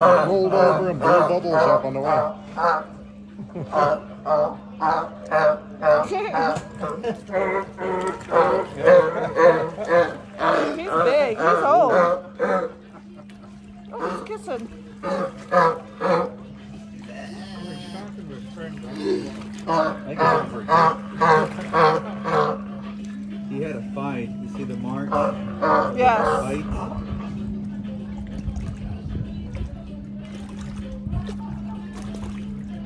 rolled over and blew bubbles up on the way. He's big. He's old. Oh, he's kissing. he had a fight. You see the mark? Yes.